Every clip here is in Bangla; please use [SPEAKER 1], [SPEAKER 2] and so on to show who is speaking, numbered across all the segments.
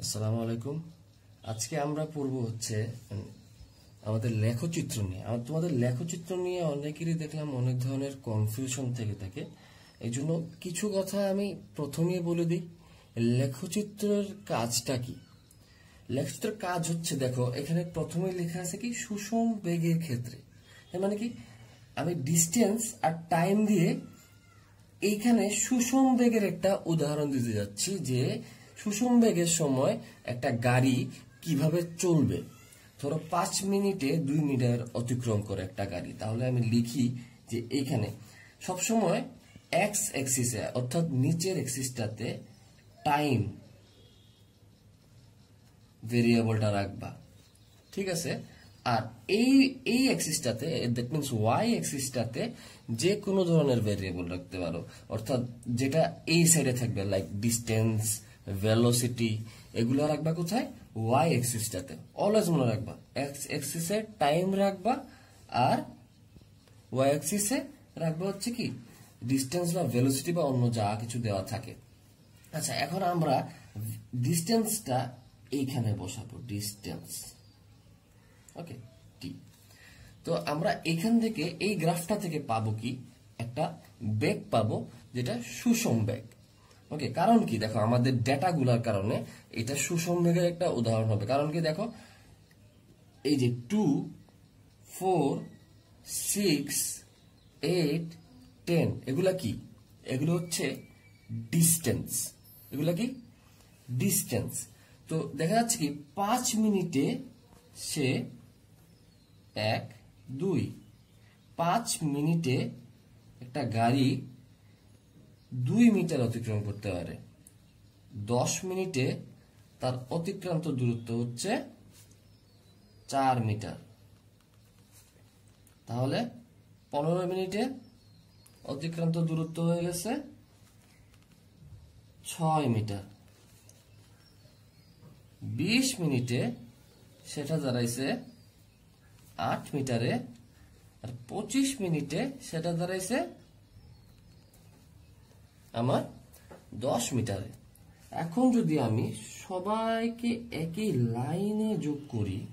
[SPEAKER 1] আসসালামু আলাইকুম। আজকে আমরা পড়ব হচ্ছে আমাদের লেখচিত্র নিয়ে। আর তোমাদের লেখচিত্র নিয়ে অনেকেরই দেখলাম অনেক ধরনের কনফিউশন থেকে থাকে। এই জন্য কিছু কথা আমি প্রথমেই বলে দিই। লেখচিত্রের কাজটা কি? লেখচিত্রের কাজ হচ্ছে, দেখো, এখানে প্রথমে লেখা আছে কি, সুষম বেগের ক্ষেত্রে। মানে কি, আমি ডিস্টেন্স আর টাইম দিয়ে এইখানে সুষম বেগের একটা উদাহরণ দিতে যাচ্ছি যে সুষম বেগের সময় একটা গাড়ি কীভাবে চলবে? ধরো পাঁচ মিনিটে দুই মিটার অতিক্রম করে একটা গাড়ি। তাহলে আমি লিখি যে এইখানে সবসময় এক্স এক্সিসে অর্থাৎ নিচের এক্সিসটাতে টাইম ভেরিয়েবলটা রাখবা। ঠিক আছে? আর এই এই অ্যাক্সিসটাতে দ্যাট মিনস ওয়াই অ্যাক্সিসটাতে যে কোনো ধরনের ভেরিয়েবল রাখতে পারো। অর্থাৎ যেটা এই সাইডে থাকবে লাইক ডিস্টেন্স ভেলোসিটি এগুলো রাখবা কোথায়? ওয়াই অ্যাক্সিসটাতে অলওয়েজ মনে রাখবা এক্স অ্যাক্সিসে টাইম রাখবা আর ওয়াই অ্যাক্সিসে রাখবা হচ্ছে কি? ডিস্টেন্স বা ভেলোসিটি বা অন্য যা কিছু দেওয়া থাকে। আচ্ছা এখন আমরা ডিস্টেন্সটা এইখানে বসাবো ডিস্টেন্স ওকে টি তো আমরা এখান থেকে এই গ্রাফটা থেকে পাবো কি? একটা বেগ পাবো, যেটা সুষম বেগ। ওকে কারণ কি? দেখো, আমাদের ডেটাগুলোর কারণে এটা সুষম বেগের একটা উদাহরণ হবে। কারণ কি? দেখো, এই যে two four six eight ten এগুলা কি? এগুলো হচ্ছে ডিস্টেন্স এগুলা কি? ডিস্টেন্স তো দেখা যাচ্ছে কি, পাঁচ মিনিটে সে এক, দুই, পাঁচ মিনিটে একটা গাড়ি দুই মিটার অতিক্রম করতে পারে। দশ মিনিটে তার অতিক্রান্ত দূরত্ব হচ্ছে চার মিটার। তাহলে পনেরো মিনিটে অতিক্রান্ত দূরত্ব হয়ে গেছে ছয় মিটার। বিশ মিনিটে সেটা দাঁড়াইছে আট মিটারে আর পঁচিশ মিনিটে সেটা দাঁড়াইছে আমার দশ মিটারে। এখন যদি আমি সবাইকে একই লাইনে যোগ করি,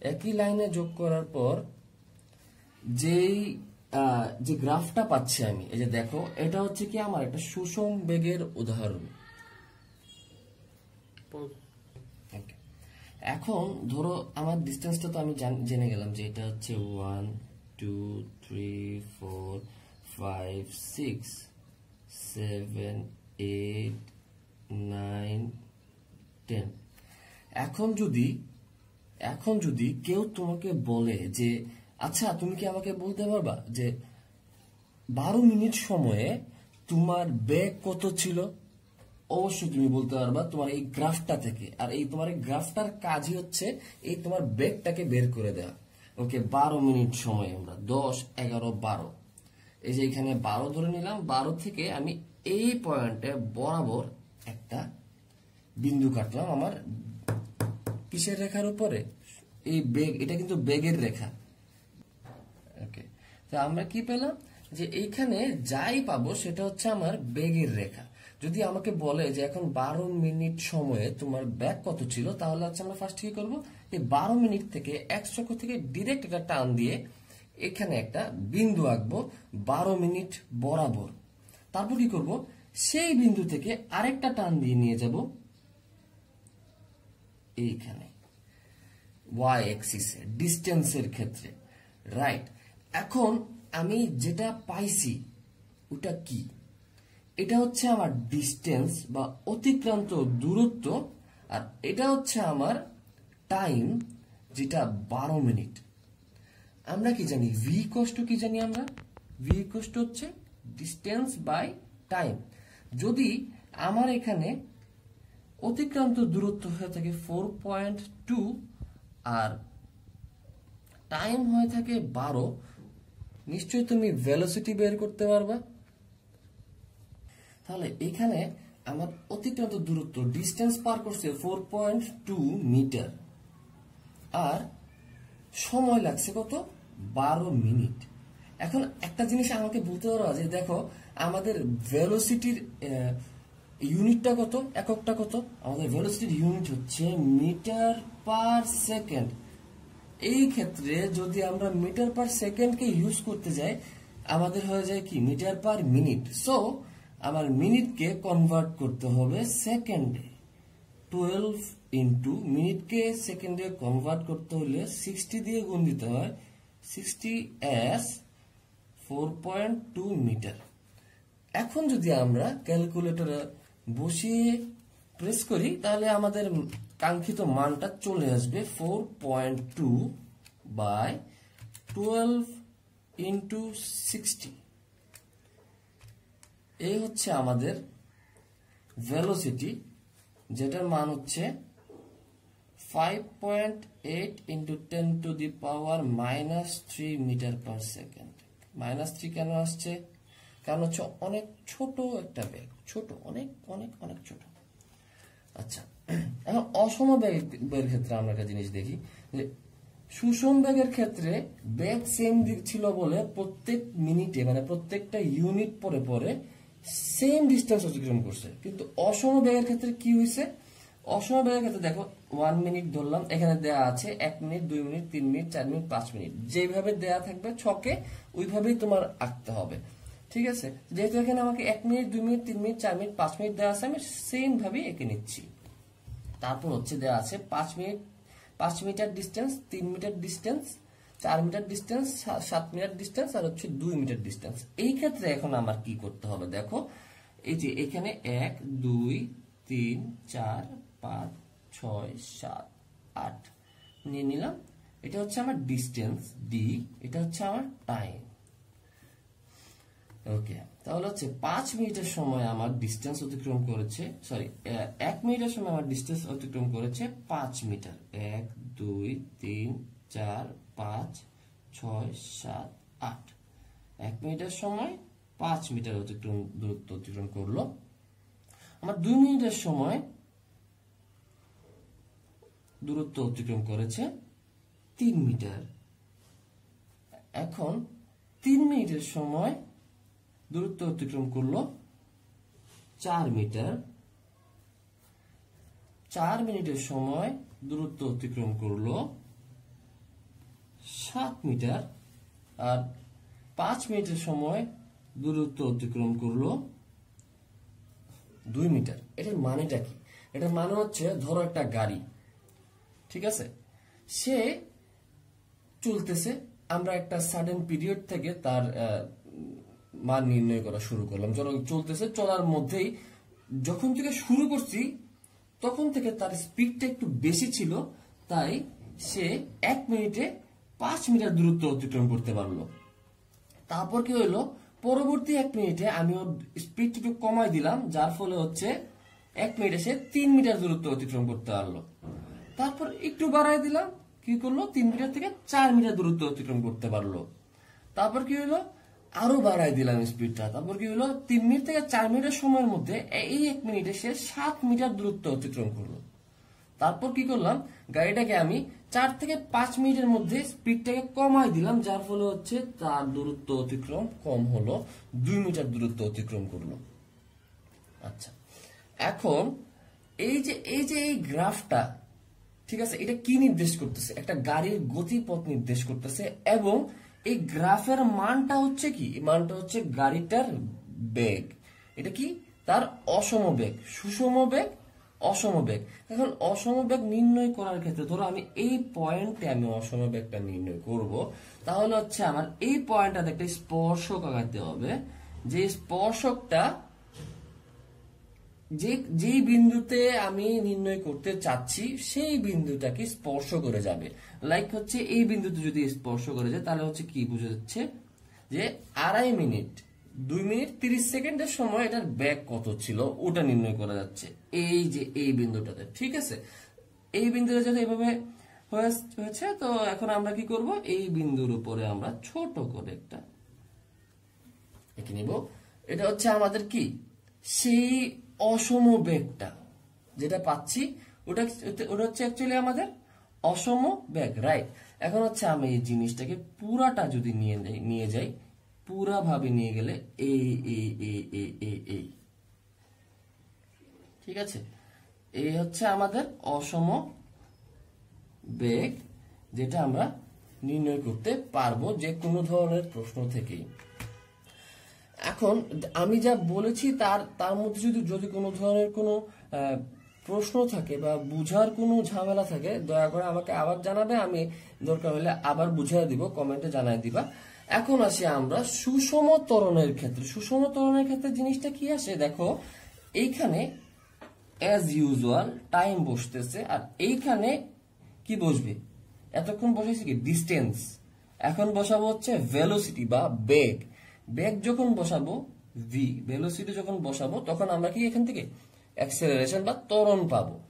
[SPEAKER 1] একই লাইনে যোগ করার পর যেই যে গ্রাফটা পাচ্ছি আমি, এই যে দেখো, এটা হচ্ছে কি আমার একটা সুষম বেগের উদাহরণ। এখন ধরো আমার ডিস্টেন্সটা তো আমি জান- গেলাম যে এটা হচ্ছে one two three four five six seven eight nine ten এখন যদি এখন যদি কেউ তোমাকে বলে যে আচ্ছা তুমি কি আমাকে বলতে পারবা যে, বারো মিনিট সময়ে তোমার বেগ কত ছিল? অবশ্যই তুমি বলতে পারবা তোমার এই গ্রাফটা থেকে। আর এই তোমার এই গ্রাফটার কাজই হচ্ছে এই তোমার বেগটাকে বের করে দেওয়া। ওকে, বারো মিনিট সময় আমরা, দশ, এগারো, বারো। এই যে এখানে বারো ধরে নিলাম, বারো থেকে আমি এই পয়েন্টে বরাবর একটা বিন্দু কাটলাম আমার কিসের রেখার উপরে? এই বেগ, এটা কিন্তু বেগের রেখা। ওকে তো আমরা কি পেলাম? যে এইখানে যাই পাবো সেটা হচ্ছে আমার বেগের রেখা। যদি আমাকে বলে যে এখন বারো মিনিট সময়ে তোমার ব্যাগ কত ছিল, তাহলে হচ্ছে আমরা ফার্স্ট কি করব? এই বারো মিনিট থেকে এক চক্র থেকে ডিরেক্ট একটা টান দিয়ে এখানে একটা বিন্দু আঁকবো, বারো মিনিট বরাবর। তারপর কি করব? সেই বিন্দু থেকে আরেকটা টান দিয়ে নিয়ে যাব এইখানে। ওয়াই এক্সিসে ডিস্টেন্সের ক্ষেত্রে। রাইট এখন আমি যেটা পাইছি, ওটা কি? এটা হচ্ছে আমার ডিস্টেন্স বা অতিক্রান্ত দূরত্ব, আর এটা হচ্ছে আমার টাইম যেটা বারো মিনিট। আমরা কি জানি? ভি কষ্ট কি জানি আমরা? ভি কষ্ট হচ্ছে ডিস্টেন্স বাই টাইম যদি আমার এখানে অতিক্রান্ত দূরত্ব হয়ে থাকে ফোর পয়েন্ট টু আর টাইম হয়ে থাকে বারো, নিশ্চয়ই তুমি ভেলোসিটি বের করতে পারবা। তাহলে এখানে আমার অতিক্রান্ত দূরত্ব ডিস্টেন্স পার করছে ফোর পয়েন্ট টু মিটার আর সময় লাগছে কত? বারো মিনিট। এখন একটা জিনিস আমাকে বলতে পারো যে, দেখো, আমাদের ভেলোসিটির ইউনিটটা কত? এককটা কত? আমাদের ভেলোসিটির ইউনিট হচ্ছে মিটার পার সেকেন্ড এই ক্ষেত্রে যদি আমরা মিটার পার সেকেন্ডকে ইউজ করতে যাই, আমাদের হয়ে যায় কি? মিটার পার মিনিট সো আমার মিনিটকে কনভার্ট করতে হবে সেকেন্ডে টুয়েলভ ইন্টু মিনিটকে সেকেন্ডে কনভার্ট করতে হলে সিক্সটি দিয়ে গুণ দিতে হয় sixty S four point two metre এখন যদি আমরা ক্যালকুলেটরে বসিয়ে প্রেস করি, তাহলে আমাদের কাঙ্ক্ষিত মানটা চলে আসবে four point two by twelve into sixty এই হচ্ছে আমাদের ভেলোসিটি যেটার মান হচ্ছে five point eight into ten to the power minus three metre per second minus three কেন আসছে? কারণ হচ্ছে অনেক ছোট একটা ব্যাগ ছোট, অনেক অনেক অনেক ছোট। আচ্ছা এখন অসম ব্যাগের ক্ষেত্রে আমরা একটা জিনিস দেখি যে সুষম ব্যাগের ক্ষেত্রে ব্যাগ সেম ছিল বলে প্রত্যেক মিনিটে মানে প্রত্যেকটা ইউনিট পরে পরে সেম ডিস্টেন্স অতিক্রম করছে। কিন্তু অসম ব্যাগের ক্ষেত্রে কি হয়েছে? অসম ব্যাগের ক্ষেত্রে দেখো ওয়ান মিনিট ধরলাম, এখানে দেয়া আছে এক মিনিট দুই মিনিট তিন মিনিট চার মিনিট পাঁচ মিনিট যেভাবে দেয়া থাকবে ছকে, ওইভাবেই তোমার আঁকতে হবে। ঠিক আছে? যেহেতু এখানে আমাকে এক মিনিট দুই মিনিট তিন মিনিট চার মিনিট পাঁচ মিনিট দেওয়া আছে, আমি সেম ভাবেই এঁকে নিচ্ছি। তারপর হচ্ছে দেওয়া আছে পাঁচ মিনিট পাঁচ মিটার ডিস্টেন্স তিন মিটার ডিস্টেন্স চার মিটার ডিস্টেন্স সাত মিটার ডিস্টেন্স আর হচ্ছে দুই মিটার ডিস্টেন্স এই ক্ষেত্রে এখন আমার কি করতে হবে, দেখো? এই যে এখানে এক, দুই, তিন, চার পাঁচ, ছয়, সাত, আট নিয়ে নিলাম। এটা হচ্ছে আমার ডিস্টেন্স ডি এটা হচ্ছে আমার টাইম ওকে তাহলে হচ্ছে পাঁচ মিনিটের সময় আমার ডিস্টেন্স অতিক্রম করেছে সরি এক মিনিটের সময় আমার ডিস্টেন্স অতিক্রম করেছে পাঁচ মিটার। এক, দুই, তিন, চার, পাঁচ, ছয়, সাত, আট। এক মিনিটের সময় পাঁচ মিটার অতিক্রম, দূরত্ব অতিক্রম করল। আমার দুই মিনিটের সময় দূরত্ব অতিক্রম করেছে তিন মিটার। এখন তিন মিনিটের সময় দূরত্ব অতিক্রম করল চার মিটার। চার মিনিটের সময় দূরত্ব অতিক্রম করল সাত মিটার আর পাঁচ মিনিটের সময় দূরত্ব অতিক্রম করল দুই মিটার। এটার মানেটা কি? এটার মানে হচ্ছে ধরো একটা গাড়ি ঠিক আছে? সে চলতেছে, আমরা একটা সাডেন পিরিয়ড থেকে তার মান নির্ণয় করা শুরু করলাম। যখন চলতেছে, চলার মধ্যেই যখন থেকে শুরু করছি, তখন থেকে তার স্পিডটা একটু বেশি ছিল, তাই সে এক মিনিটে পাঁচ মিটার দূরত্ব অতিক্রম করতে পারল। তারপর কি হইল পরবর্তী এক মিনিটে আমি ওর স্পিড একটু কমাই দিলাম, যার ফলে হচ্ছে এক মিনিটে সে তিন মিটার দূরত্ব অতিক্রম করতে পারল। তারপর একটু বাড়াই দিলাম, কি করল? তিন মিটার থেকে চার মিটার দূরত্ব অতিক্রম করতে পারল। তারপর কি হলো? আরও বাড়াই দিলাম স্পিডটা তারপর কি হলো? তিন মিনিট থেকে চার মিনিটের সময়ের মধ্যে এই এক মিনিটে সে সাত মিটার দূরত্ব অতিক্রম করল। তারপর কি করলাম? গাড়িটাকে আমি চার থেকে পাঁচ মিনিটের মধ্যে স্পিডটাকে কমাই দিলাম, যার ফলে হচ্ছে তার দূরত্ব অতিক্রম কম হলো, দুই মিটার দূরত্ব অতিক্রম করল। আচ্ছা এখন এই যে এই যে এই গ্রাফটা ঠিক আছে, এটা কি নির্দেশ করতেছে? একটা গাড়ির গতিপথ নির্দেশ করতেছে এবং এই গ্রাফের মানটা হচ্ছে কি? মানটা হচ্ছে গাড়িটার বেগ। এটা কি? তার অসম বেগ, সুষম বেগ, অসম বেগ। এখন অসম বেগ নির্ণয় করার ক্ষেত্রে ধরো আমি এই পয়েন্টে আমি অসম বেগটা নির্ণয় করব, তাহলে হচ্ছে আমার এই পয়েন্টটাতে একটা স্পর্শক আগাতে হবে। যে স্পর্শকটা যে যেই বিন্দুতে আমি নির্ণয় করতে চাচ্ছি, সেই বিন্দুটাকে স্পর্শ করে যাবে। লাইক হচ্ছে এই বিন্দুতে যদি স্পর্শ করে যায়, তাহলে হচ্ছে কি বুঝা যাচ্ছে? যে আড়াই মিনিট, দুই মিনিট তিরিশ সেকেন্ডের সময় এটার ব্যাগ কত ছিল, ওটা নির্ণয় করা যাচ্ছে। এই যে এই বিন্দুটাতে, ঠিক আছে? এই বিন্দুটা যদি এভাবে হয়েছে, তো এখন আমরা কি করব? এই বিন্দুর উপরে আমরা ছোট করে একটা এঁকে নিব। এটা হচ্ছে আমাদের কি? সেই অসম বেগটা যেটা পাচ্ছি, ওটা ওটা হচ্ছে অ্যাকচুয়ালি আমাদের অসম বেগ রাইট এখন হচ্ছে আমি এই জিনিসটাকে পুরাটা যদি নিয়ে নিয়ে যাই পুরা ভাবে নিয়ে গেলে এই এই এই এই এই এই। ঠিক আছে? এই হচ্ছে আমাদের অসম বেগ যেটা আমরা নির্ণয় করতে পারব যে কোনো ধরনের প্রশ্ন থেকেই। এখন আমি যা বলেছি তার তার মধ্যে যদি যদি কোনো ধরনের কোনো প্রশ্ন থাকে বা বুঝার কোনো ঝামেলা থাকে, দয়া করে আমাকে আবার জানাবে, আমি দরকার হলে আবার বুঝিয়ে দিব, কমেন্টে জানাই দিবা। এখন আসি আমরা সুষম তরণের ক্ষেত্রে। সুষম তরণের ক্ষেত্রে জিনিসটা কি আসে? দেখো, এইখানে অ্যাজ ইউজুয়াল টাইম বসতেছে, আর এইখানে কি বসবে? এতক্ষণ বসেছে কি? ডিস্টেন্স এখন বসাবো হচ্ছে ভেলোসিটি বা বেগ। বেগ যখন বসাবো ভি ভেলোসিটি যখন বসাবো, তখন আমরা কি এখান থেকে? অ্যাক্সেলারেশন বা ত্বরণ পাবো।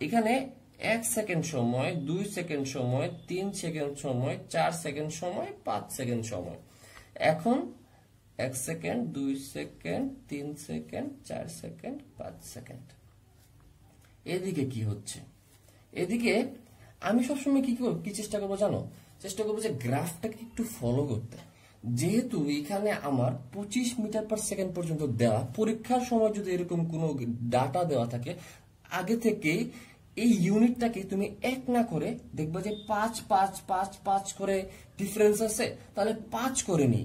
[SPEAKER 1] এখানে এক সেকেন্ড সময়, দুই সেকেন্ড সময়, তিন সেকেন্ড সময়, চার সেকেন্ড সময়, পাঁচ সেকেন্ড সময়। এখন এক সেকেন্ড, দুই সেকেন্ড, তিন সেকেন্ড, চার সেকেন্ড, পাঁচ সেকেন্ড। এদিকে কি হচ্ছে? এদিকে আমি সবসময় কি কি চেষ্টা করব জানো? চেষ্টা করব যে গ্রাফটাকে একটু ফলো করতে। যেহেতু এখানে আমার পঁচিশ মিটার পার সেকেন্ড পর্যন্ত দেওয়া, পরীক্ষার সময় যদি এরকম কোনো ডাটা দেওয়া থাকে, আগে থেকে এই ইউনিটটাকে তুমি এক না করে দেখবে যে পাঁচ পাঁচ পাঁচ পাঁচ করে ডিফারেন্স আছে, তাহলে পাঁচ করে নিই।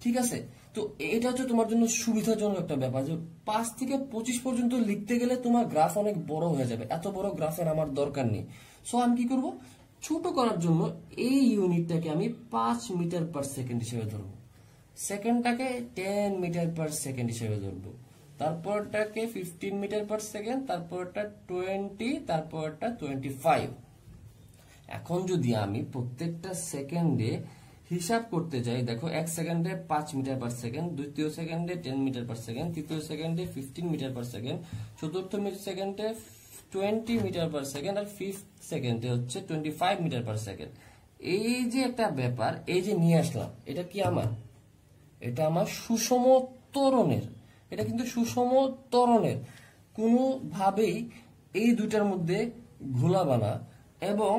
[SPEAKER 1] ঠিক আছে? তো এটা হচ্ছে তোমার জন্য সুবিধাজনক একটা ব্যাপার যে পাঁচ থেকে পঁচিশ পর্যন্ত লিখতে গেলে তোমার গ্রাফ অনেক বড় হয়ে যাবে। এত বড় গ্রাফের আমার দরকার নেই। সো আমি কি করব? ছোট করার জন্য এই ইউনিটটাকে আমি পাঁচ মিটার পার সেকেন্ড হিসেবে ধরবো। সেকেন্ডটাকে টেন মিটার পার সেকেন্ড হিসেবে ধরবো। তারপরটাকে ফিফটিন মিটার পার সেকেন্ড তারপরটা টোয়েন্টি তারপরটা টোয়েন্টি ফাইভ এখন যদি আমি প্রত্যেকটা সেকেন্ডে হিসাব করতে যাই, দেখো এক সেকেন্ডে পাঁচ মিটার পার সেকেন্ড দ্বিতীয় সেকেন্ডে টেন মিটার পার সেকেন্ড তৃতীয় সেকেন্ডে ফিফটিন মিটার পার সেকেন্ড চতুর্থ সেকেন্ডে টোয়েন্টি মিটার পার সেকেন্ড আর ফিফথ সেকেন্ডে হচ্ছে twenty five metre per second এই যে একটা ব্যাপার, এই যে নিয়ে আসলাম, এটা কি আমার? এটা আমার সুষম ত্বরণের, এটা কিন্তু সুষম ত্বরণের। কোনোভাবেই এই দুটার মধ্যে ঘোলাবা না এবং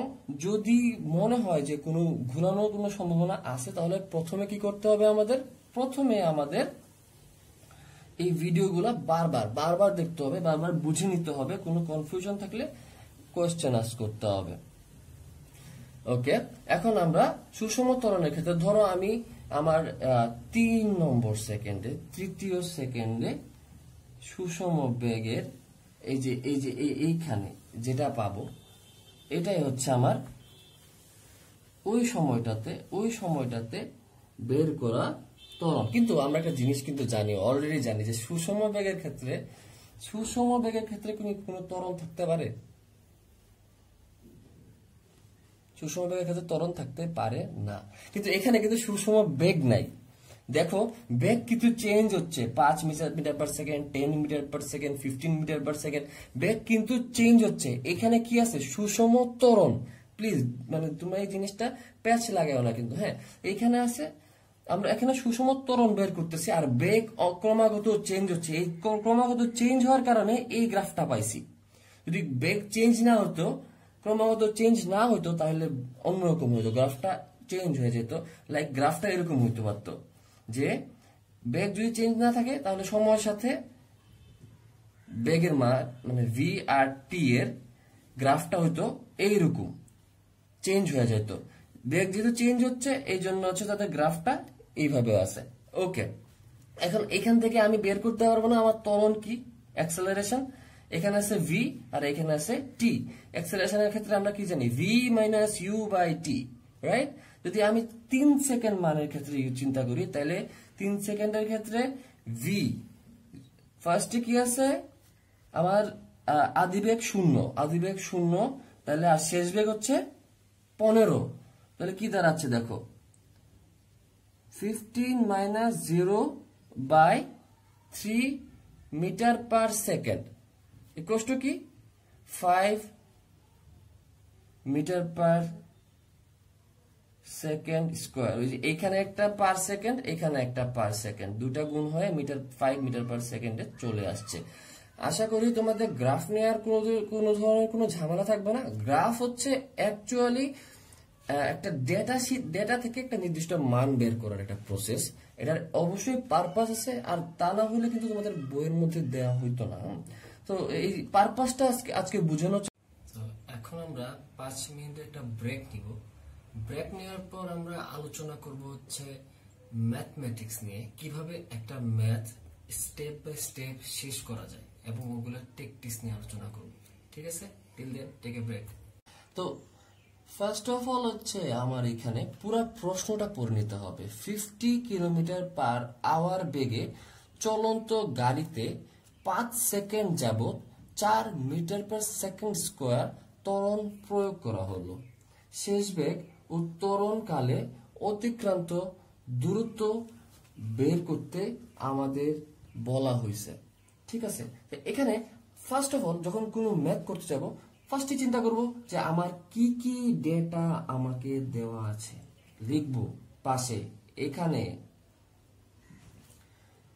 [SPEAKER 1] যদি মনে হয় যে কোনো ঘোলানোর কোনো সম্ভাবনা আছে, তাহলে প্রথমে কি করতে হবে আমাদের? প্রথমে আমাদের এই ভিডিওগুলো বারবার বারবার দেখতে হবে, বারবার বুঝে নিতে হবে, কোনো কনফিউশন থাকলে কোয়েশ্চেন আস করতে হবে। ওকে এখন আমরা সুষম ত্বরণের ক্ষেত্রে, ধরো আমি আমার তিন নম্বর সেকেন্ডে তৃতীয় সেকেন্ডে সুষম বেগের এই যে এই যে, এই- এইখানে যেটা পাবো, এটাই হচ্ছে আমার ওই সময়টাতে ওই সময়টাতে বের করা ত্বরণ কিন্তু আমরা একটা জিনিস কিন্তু জানি অলরেডি জানি যে সুষম বেগের ক্ষেত্রে সুষম বেগের ক্ষেত্রে কোনো কোনো ত্বরণ থাকতে পারে? সুষম বেগের ক্ষেত্রে ত্বরণ থাকতে পারে না। কিন্তু এখানে কিন্তু সুষম বেগ নাই। দেখো বেগ কিন্তু চেঞ্জ হচ্ছে। পাঁচ metre metre per second ten metre per second fifteen metre per second বেগ কিন্তু চেঞ্জ হচ্ছে। এখানে কি আছে? সুষম ত্বরণ। প্লিজ মানে তোমরা এই জিনিসটা প্যাচ লাগাও না কিন্তু হ্যাঁ? এখানে আছে আমরা এখানে সুষম ত্বরণ বের করতেছি আর বেগ অক্রমাগত চেঞ্জ হচ্ছে। এই ক্রমাগত চেঞ্জ হওয়ার কারণে এই গ্রাফটা পাইছি। যদি বেগ চেঞ্জ না হতো, ক্রমাগত চেঞ্জ না হতো তাহলে অন্যরকম হতো গ্রাফটা চেঞ্জ হয়ে যেত লাইক গ্রাফটা এরকম হইতে পারতো যে বেগ যদি চেঞ্জ না থাকে, তাহলে সময়ের সাথে বেগের মান মানে ভি আর টি এর গ্রাফটা হইতো এইরকম চেঞ্জ হয়ে যেত। বেগ যেহেতু চেঞ্জ হচ্ছে এই জন্য হচ্ছে তাদের গ্রাফটা এইভাবে আছে। ওকে এখন এখান থেকে আমি বের করতে পারব না, আমার ত্বরণ কি? অ্যাক্সেলারেশন এখানে আছে ভি আর এখানে আছে টি অ্যাক্সেলারেশনের ক্ষেত্রে আমরা কি জানি? V minus U by T right যদি আমি তিন সেকেন্ড মানের ক্ষেত্রে চিন্তা করি, তাহলে তিন সেকেন্ডের ক্ষেত্রে ভি ফার্স্টে কি আছে? আমার আদিবেগ শূন্য। আদিবেগ শূন্য, তাহলে আর শেষ বেগ হচ্ছে পনেরো। তাহলে কি দাঁড়াচ্ছে দেখো? Fifteen minus zero by three metre per second equals to কি five metre per second square ওই যে এখানে একটা পার সেকেন্ড এখানে একটা পার সেকেন্ড দুটা গুণ হয়ে মিটার ফাইভ মিটার পার সেকেন্ডে চলে আসছে। আশা করি তোমাদের গ্রাফ নেওয়ার কোনো কোনো ধরনের কোনো ঝামেলা থাকবে না। গ্রাফ হচ্ছে অ্যাকচুয়ালি একটা ডেটা শিট ডেটা থেকে একটা নির্দিষ্ট মান বের করার একটা প্রসেস এটার অবশ্যই পারপাস আছে আর তা না হলে কিন্তু তোমাদের বইয়ের মধ্যে দেওয়া হইতো না। তো এই পারপাসটা আজকে আজকে বোঝানো তো এখন আমরা পাঁচ মিনিটের একটা ব্রেক নিব। ব্রেক নেওয়ার পর আমরা আলোচনা করব হচ্ছে ম্যাথমেটিক্স নিয়ে কীভাবে একটা ম্যাথ স্টেপ বাই স্টেপ শেষ করা যায় এবং ওগুলোর টেকটিক্স নিয়ে আলোচনা করব। ঠিক আছে? Till then take a break তো ফার্স্ট অফ অল হচ্ছে আমার এখানে পুরো প্রশ্নটা পড়ে হবে। ফিফটি কিলোমিটার পার আওয়ার বেগে চলন্ত গাড়িতে পাঁচ সেকেন্ড যাবত চার মিটার পার সেকেন্ড স্কোয়ার ত্বরণ প্রয়োগ করা হলো। শেষ বেগ ও ত্বরণকালে অতিক্রান্ত দূরত্ব বের করতে আমাদের বলা হয়েছে। ঠিক আছে? এখানে ফার্স্ট অফ অল যখন কোনো ম্যাথ করতে যাব ফার্স্টে চিন্তা করব যে আমার কি কি ডেটা আমাকে দেওয়া আছে। লিখব পাশে, এখানে।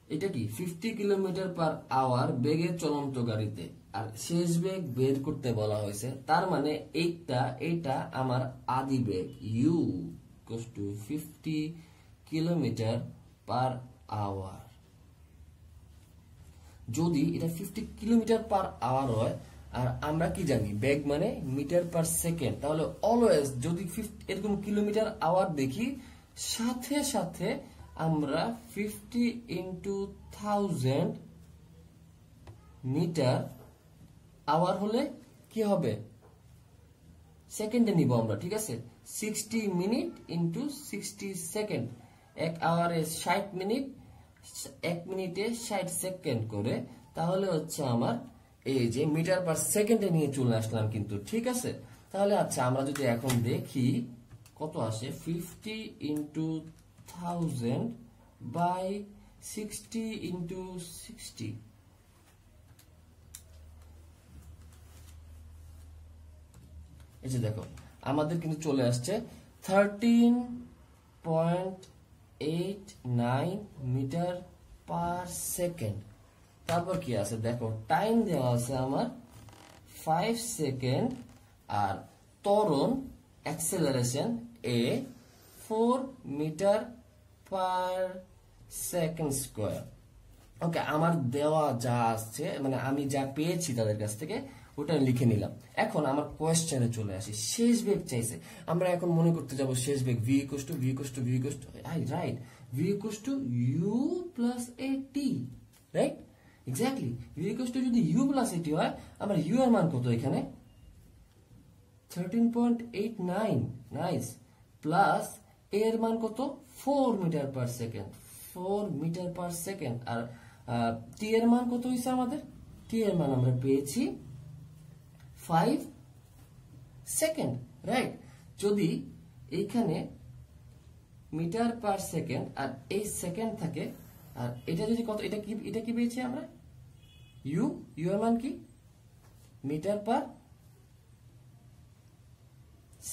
[SPEAKER 1] এটা কি? ফিফটি কিলোমিটার পার আওয়ার বেগে চলন্ত গাড়িতে। আর শেষ বেগ বের করতে বলা হয়েছে। তার মানে এইটা, এটা আমার আদি বেগ। You goes to fifty kilometre per hour যদি এটা ফিফটি কিলোমিটার পার আওয়ার হয় আর আমরা কি জানি বেগ মানে মিটার পার সেকেন্ড তাহলে অলওয়েজ যদি 50 এরকম কিলোমিটার আওয়ার দেখি, সাথে সাথে আমরা fifty into thousand metre hour হলে কি হবে? সেকেন্ডে নিব আমরা, ঠিক আছে? Sixty minute into sixty second এক আওয়ারে ষাট মিনিট এক মিনিটে ষাট সেকেন্ড করে, তাহলে হচ্ছে আমার এই যে মিটার পার সেকেন্ডে নিয়ে চলে আসলাম কিন্তু, ঠিক আছে? তাহলে আচ্ছা আমরা যদি এখন দেখি, কত আসে? Fifty into thousand by sixty into sixty এই যে দেখো, আমাদের কিন্তু চলে আসছে thirteen point eight nine metre per second. তারপর কি আছে? দেখো টাইম দেওয়া আছে আমার ফাইভ সেকেন্ড আর ত্বরণ acceleration A four metre per second square okay আমার দেওয়া যা আসছে মানে আমি যা পেয়েছি তাদের কাছ থেকে, ওটা লিখে নিলাম। এখন আমার কোয়েশ্চেনে চলে আসি। শেষ বেগ চাইছে। আমরা এখন মনে করতে যাব শেষ বেগ V equals to V equals to V equals to I right V equals to U plus A T right exactly V equals to যদি ইউ প্লাস এ টি হয় আমার ইউ এর মান কত এখানে? Thirteen point eight nine nice plus এর মান কত? Four metre per second four metre per second আর টি এর মান কত হয়েছে আমাদের? টি এর মান আমরা পেয়েছি ফাইভ সেকেন্ড রাইট যদি এইখানে মিটার পার সেকেন্ড আর এই সেকেন্ড থাকে, আর এটা যদি কত, এটা কি এটা কি পেয়েছি আমরা? ইউ ইউ এর মান কি? মিটার পার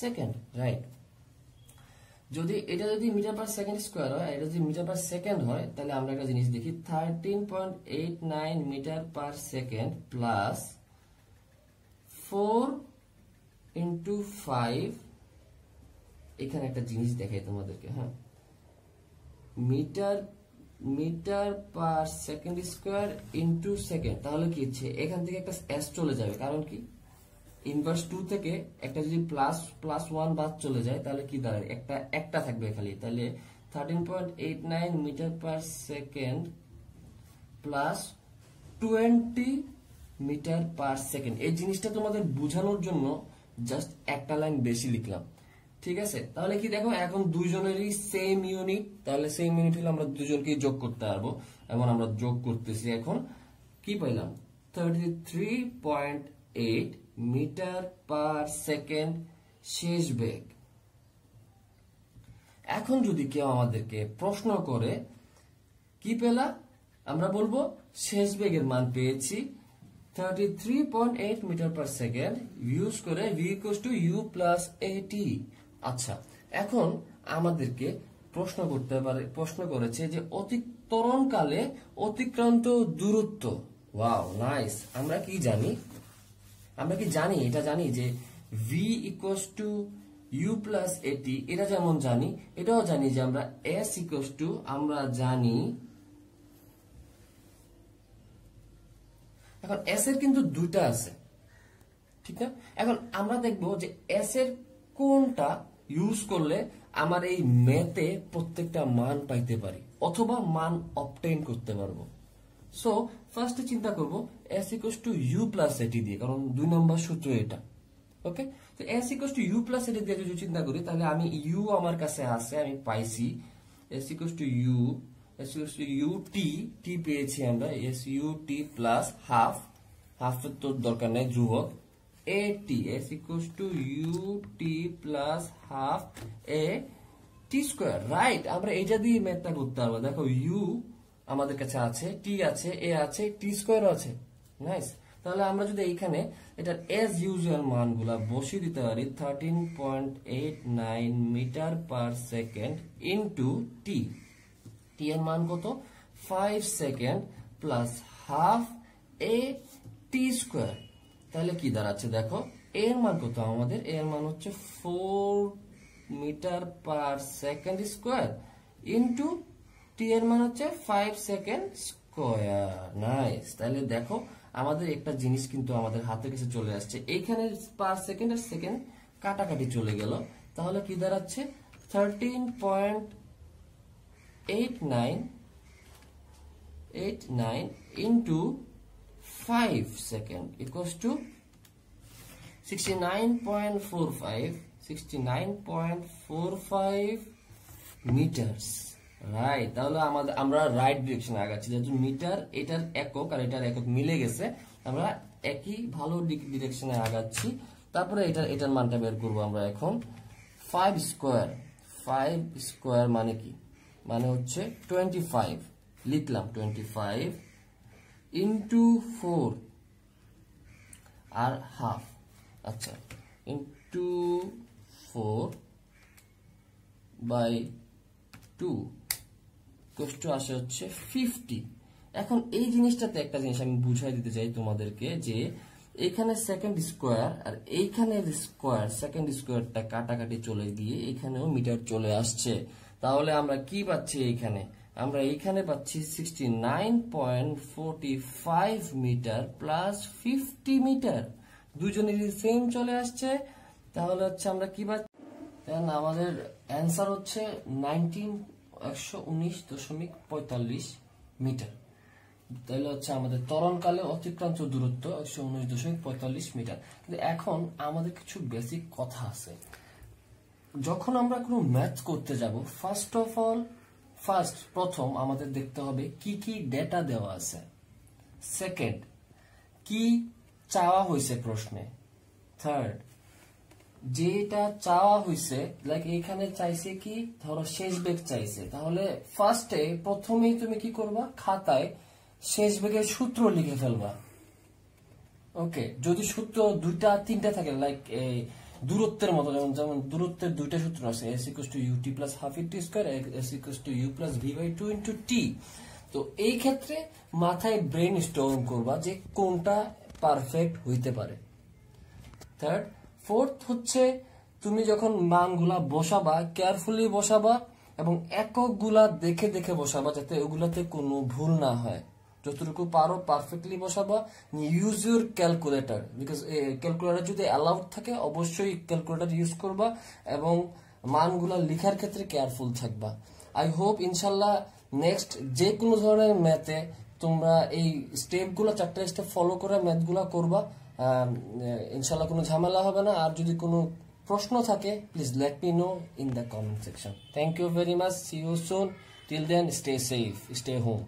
[SPEAKER 1] সেকেন্ড রাইট যদি এটা যদি মিটার পার সেকেন্ড স্কোয়ার হয়, এটা যদি মিটার পার সেকেন্ড হয়, তাহলে আমরা একটা জিনিস দেখি thirteen point eight nine metre per second plus four into five এখানে একটা জিনিস দেখাই তোমাদেরকে হ্যাঁ? Metre metre per second square into second. তাহলে কি হচ্ছে? এখান থেকে একটা এস চলে যাবে। কারণ কি? ইনভার্স টু থেকে একটা যদি প্লাস প্লাস ওয়ান বাদ চলে যায়, তাহলে কি দাঁড়ায়? একটা একটা থাকবে খালি তাহলে thirteen point eight nine metre per second plus twenty metre per second. এই জিনিসটা তোমাদের বোঝানোর জন্য জাস্ট একটা লাইন বেশি লিখলাম। ঠিক আছে? তাহলে কি দেখো, এখন দুইজনেরই সেম ইউনিট তাহলে সেম ইউনিট হলে আমরা দুজনকে যোগ করতে পারব। এবং আমরা যোগ করতেছি এখন, কি পাইলাম? থার্টি মিটার পার সেকেন্ড শেষ বেগ। এখন যদি কেউ আমাদেরকে প্রশ্ন করে, কি পেলা? আমরা বলব, শেষ বেগের মান পেয়েছি thirty three point eight metre per second use করে V equals to U plus A T আচ্ছা এখন আমাদেরকে প্রশ্ন করতে পারে, প্রশ্ন করেছে যে অতিক্তরণকালে অতিক্রান্ত দূরত্ব। ওয়াও নাইস আমরা কি জানি? আমরা কি জানি? এটা জানি যে V equals to U plus A T এটা যেমন জানি, এটাও জানি যে আমরা এস ইকুয়াস টু আমরা জানি এখন এস এর কিন্তু দুইটা আছে, ঠিক না? এখন আমরা দেখব যে এস এর কোনটা ইউজ করলে আমার এই ম্যাথে প্রত্যেকটা মান পাইতে পারি? অথবা মান অবটেইন করতে পারব? সো ফার্স্টে চিন্তা করব S equals to U plus A T দিয়ে, কারণ দুই নম্বর সূত্র এটা। ওকে তো S equals to U plus A T দিয়ে যদি চিন্তা করি, তাহলে আমি ইউ আমার কাছে আছে, আমি পাইছি। S equals to U S equals to U T T পেয়েছি আমরা। S U T plus half হাফের তো দরকার নেই, ধ্রুবক। S equal to U T plus half A T square right আমরা এটা দিয়ে ম্যাথটা করতে পারব। দেখো ইউ আমাদের কাছে আছে টি আছে এ আছে টি স্কোয়ার আছে। নাইস তাহলে আমরা যদি এইখানে এটার এজ ইউজুয়াল মানগুলা বসিয়ে দিতে পারি thirteen point eight nine metre per second into T T এর মান কত? Five second plus half A T square তাহলে কি দাঁড়াচ্ছে দেখো? এর মান কত? আমাদের এর মান হচ্ছে four metre per second square into T এর মান হচ্ছে ফাইভ সেকেন্ড স্কোয়ার নাইস তাহলে দেখো, আমাদের একটা জিনিস কিন্তু আমাদের হাতের কাছে চলে আসছে। এইখানে পার সেকেন্ড আর সেকেন্ড কাটাকাটি চলে গেল। তাহলে কি দাঁড়াচ্ছে? Thirteen point eight nine eight nine into five second equals to sixty nine point four five sixty nine point four five metres right তাহলে আমাদের, আমরা রাইট ডিরেকশনে আগাচ্ছি। যেহেতু মিটার এটার একক আর এটার একক মিলে গেছে, আমরা একই ভালো ডিরেকশনে আগাচ্ছি। তারপরে এটার এটার মানটা বের করব আমরা এখন। ফাইভ স্কোয়ার ফাইভ স্কোয়ার মানে কি? মানে হচ্ছে টোয়েন্টি ফাইভ লিখলাম টোয়েন্টি ফাইভ ইন্টু ফোর আর হাফ আচ্ছা ইন্টু ফোর বাই টু কষ্ট আসে হচ্ছে ফিফটি এখন এই জিনিসটাতে একটা জিনিস আমি বুঝাই দিতে চাই তোমাদেরকে যে এখানে সেকেন্ড স্কোয়ার আর এইখানে স্কোয়ার সেকেন্ড স্কোয়ারটা কাটাকাটি চলে গিয়ে এখানেও মিটার চলে আসছে। তাহলে আমরা কি পাচ্ছি এইখানে? আমরা এইখানে পাচ্ছি sixty metre plus fifty metre. দুজনেরই সেম চলে আসছে, তাহলে হচ্ছে আমরা কি পাচ্ছি? আমাদের অ্যান্সার হচ্ছে নাইনটিন মিটার। তাহলে হচ্ছে আমাদের তরণকালে অতিক্রান্ত দূরত্ব একশো উনিশ দশমিক পঁয়তাল্লিশ মিটার। কিন্তু এখন আমাদের কিছু বেসিক কথা আছে। যখন আমরা কোনো ম্যাথ করতে যাব ফার্স্ট অফ অল ফার্স্ট প্রথম আমাদের দেখতে হবে কি কি ডেটা দেওয়া আছে। সেকেন্ড কি চাওয়া হয়েছে প্রশ্নে। থার্ড যেটা চাওয়া হয়েছে লাইক এখানে চাইছে কি, ধরো শেষ বেগ চাইছে। তাহলে ফার্স্টে প্রথমেই তুমি কি করবা? খাতায় শেষ বেগের সূত্র লিখে ফেলবা। ওকে যদি সূত্র দুইটা, তিনটা থাকে লাইক দূরত্বের মতো, যেমন যেমন দূরত্বের দুইটা সূত্র আছে S equals to U T plus half T square S equals to U plus V by two into T তো এই ক্ষেত্রে মাথায় ব্রেন স্টোর করবা যে কোনটা পারফেক্ট হইতে পারে। থার্ড ফোর্থ হচ্ছে তুমি যখন মানগুলা বসাবা কেয়ারফুলি বসাবা এবং এককগুলা দেখে দেখে বসাবা যাতে ওগুলাতে কোনো ভুল না হয়। যতটুকু পারো perfectly বসাবা use your calculator because calculator যদি অ্যালাউড থাকে, অবশ্যই ক্যালকুলেটর ইউজ করবা, এবং মানগুলা লিখার ক্ষেত্রে কেয়ারফুল থাকবা। আই হোপ ইনশাল্লাহ নেক্সট যে কোনো ধরনের ম্যাথে তোমরা এই স্টেপগুলো চারটা স্টেপ ফলো করে ম্যাথগুলো করবা ইনশাল্লাহ কোনো ঝামেলা হবে না। আর যদি কোনো প্রশ্ন থাকে please let me know in the comment section thank you very much see you soon till then stay safe stay home